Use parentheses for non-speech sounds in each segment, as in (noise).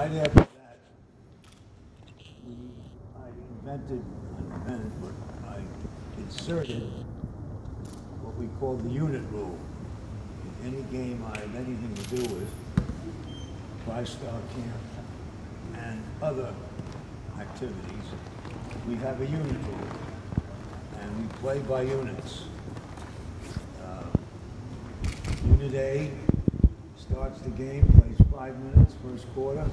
right after that, we, I invented, not invented, but I inserted what we call the unit rule. In any game I have anything to do with, five-star Camp and other activities, we have a unit rule. And we play by units. Uh, Unit A starts the game, plays five minutes, first quarter.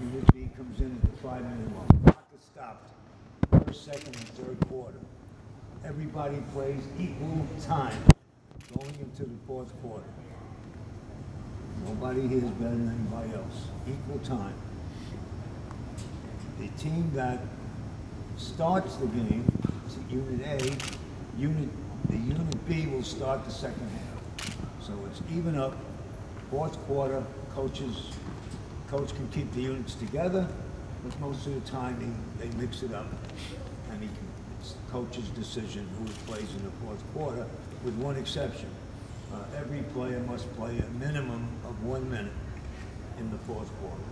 Unit B comes in at the five-minute mark. Clock is stopped, first, second, and third quarter. Everybody plays equal time going into the fourth quarter. Nobody here is better than anybody else. Equal time. The team that starts the game, Unit A, unit, the Unit B will start the second half. So it's even up, fourth quarter, coaches, coach can keep the units together, but most of the time he, they mix it up. And he can, it's coach's decision who plays in the fourth quarter, with one exception. Uh, every player must play a minimum of one minute in the fourth quarter.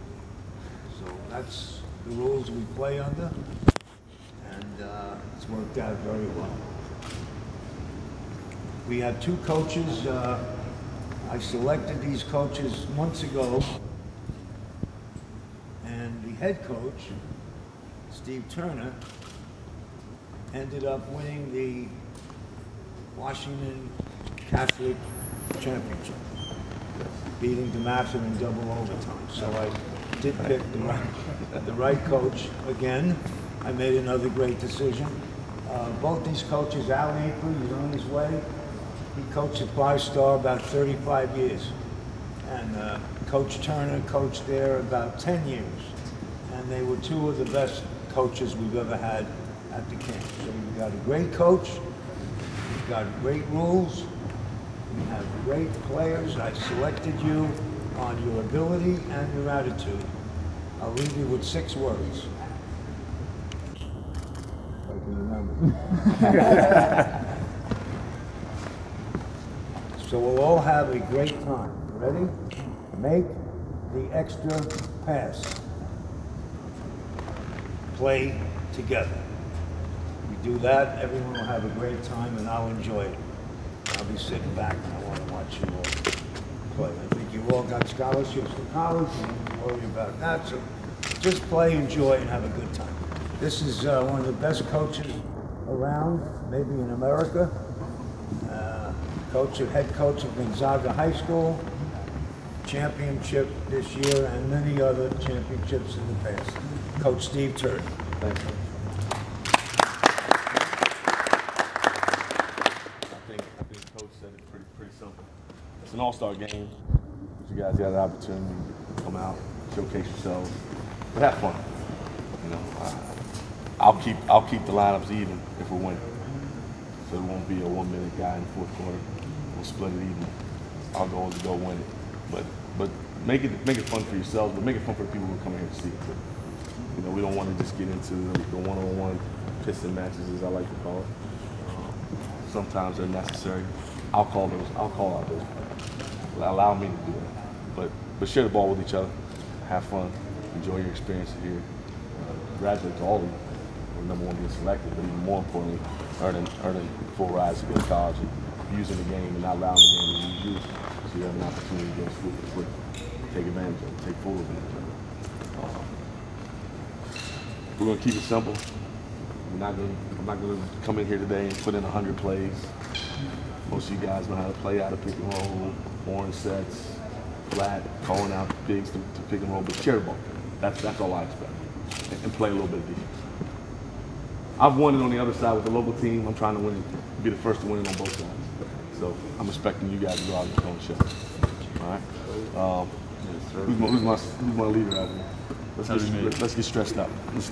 So that's the rules we play under, and uh, it's worked out very well. We have two coaches. uh, I selected these coaches months ago, and the head coach, Steve Turner, ended up winning the Washington Catholic Championship, beating DeMatha in double overtime. So I did pick the right, the right coach again. I made another great decision. Uh, both these coaches, Al Napier, he's on his way. He coached at Five Star about 35 years. And uh, Coach Turner coached there about 10 years. And they were two of the best coaches we've ever had at the camp. So we've got a great coach, we've got great rules, we have great players. I selected you on your ability and your attitude. I'll leave you with six words. (laughs) If I can remember. (laughs) So we'll all have a great time. Ready? Make the extra pass. Play together. We do that, everyone will have a great time and I'll enjoy it. I'll be sitting back and I want to watch you all play. I think you all got scholarships to college, you don't worry about that. So just play, enjoy, and have a good time. This is uh, one of the best coaches around, maybe in America. Uh, coach, head coach of Gonzaga High School, championship this year, and many other championships in the past. Coach Steve Turner. Thank you. I think, I Coach said it pretty, pretty simple. It's an all-star game. You guys got an opportunity to come out, showcase yourselves, but have fun. You know, uh, I'll keep, I'll keep the lineups even if we win. So it won't be a one-minute guy in the fourth quarter. We'll split it even. Our goal is to go win it. But, but make it, make it fun for yourselves, but make it fun for the people who come here to see it. too. You know, we don't want to just get into the the one-on-one piston matches, as I like to call it. Um, Sometimes they're necessary. I'll call those. I'll call out those. Allow me to do that. But but share the ball with each other. Have fun. Enjoy your experience here. Uh, congratulate to all of you for number one being selected, but even more importantly, earning earning full rides to go to college and using the game and not allowing the game to use you. So you have an opportunity to and flip, take advantage of it, take full advantage of it. Um, we're gonna keep it simple. We're not gonna, I'm not gonna come in here today and put in hundred plays. Most of you guys know how to play out of pick and roll, orange sets, flat, calling out bigs to, to pick and roll, but share the ball. That's that's all I expect. And, and play a little bit of defense. I've won it on the other side with the local team. I'm trying to win it, be the first to win it on both sides. So I'm expecting you guys to go out and and show. All right. Um, who's, my, who's my who's my leader out here? Let's get, let's get stretched out. Let's